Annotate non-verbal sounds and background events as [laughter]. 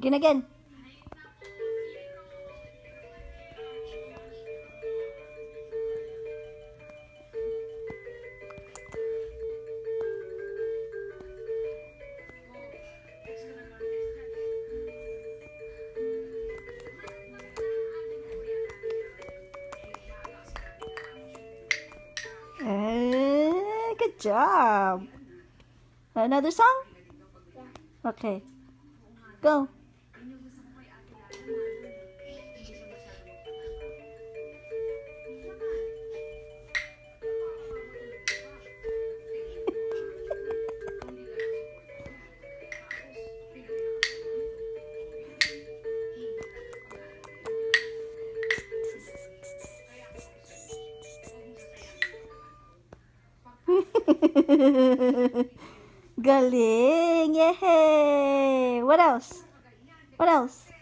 Again, again. Eh, good job. Another song? Okay. Go. [laughs] Galing! Yay! What else? What else?